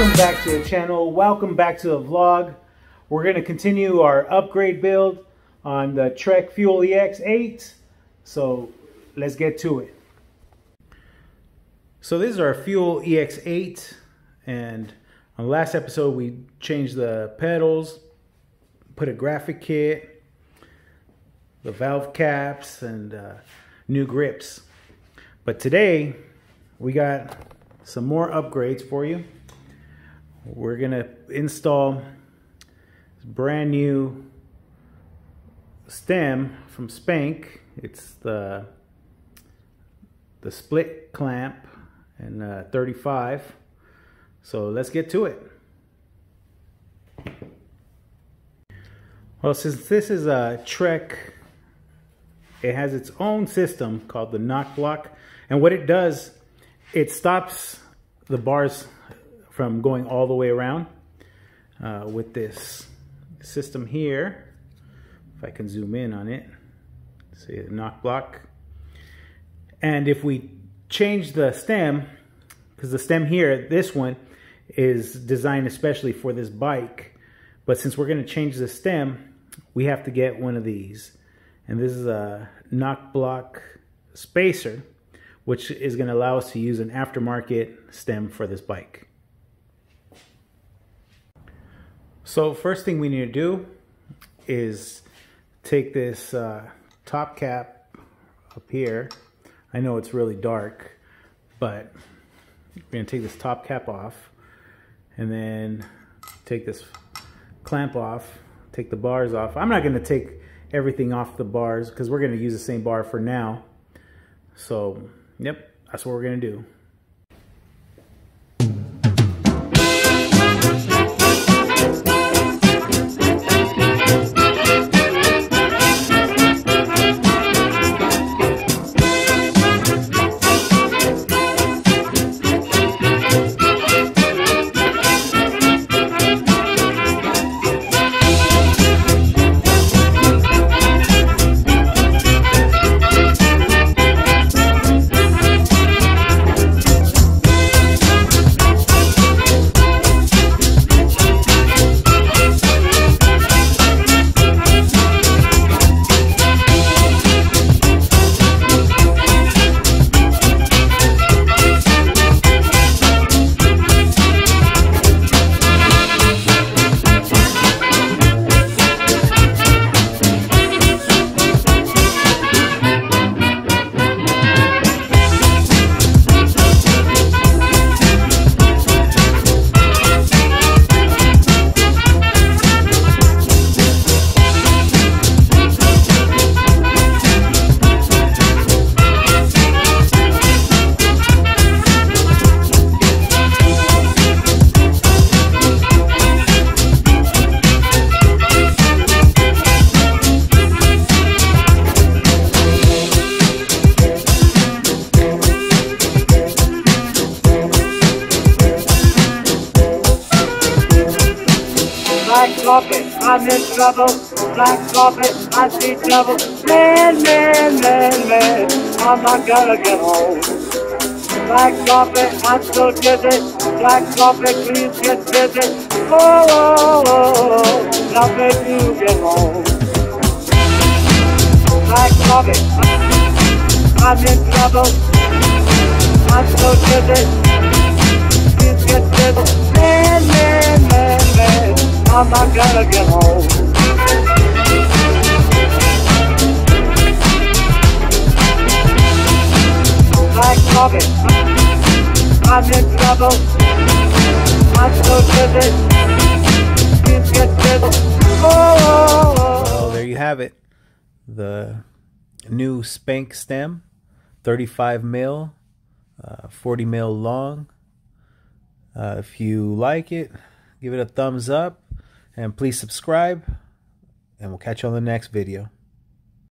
Welcome back to the channel. Welcome back to the vlog. We're going to continue our upgrade build on the Trek Fuel EX8. So let's get to it. So this is our Fuel EX8 and on the last episode we changed the pedals, put a graphic kit, the valve caps and uh, new grips. But today we got some more upgrades for you. We're gonna install this brand new stem from Spank. It's the the split clamp and uh, 35. So let's get to it. Well, since this is a Trek, it has its own system called the knock block. And what it does, it stops the bars from going all the way around uh, with this system here. If I can zoom in on it, see the knock block. And if we change the stem, because the stem here, this one, is designed especially for this bike. But since we're going to change the stem, we have to get one of these. And this is a knock block spacer, which is going to allow us to use an aftermarket stem for this bike. So first thing we need to do is take this uh, top cap up here. I know it's really dark, but we're to take this top cap off and then take this clamp off, take the bars off. I'm not to take everything off the bars because we're to use the same bar for now. So, yep, that's what we're to do. Black carpet, I'm in trouble. Black carpet, I see trouble. Man, man, man, man, I'm not gonna get home. Black carpet, I'm so dizzy. Black carpet, please get busy. Oh, oh, oh, oh, now make get home. Black carpet, I'm in trouble. I'm so dizzy. Please get busy. I'm not gonna get home. I'm in trouble. I'm so oh. Well, there you have it. The new Spank stem, 35 mil, uh, 40 mil long. Uh, if you like it, give it a thumbs up and please subscribe and we'll catch you on the next video.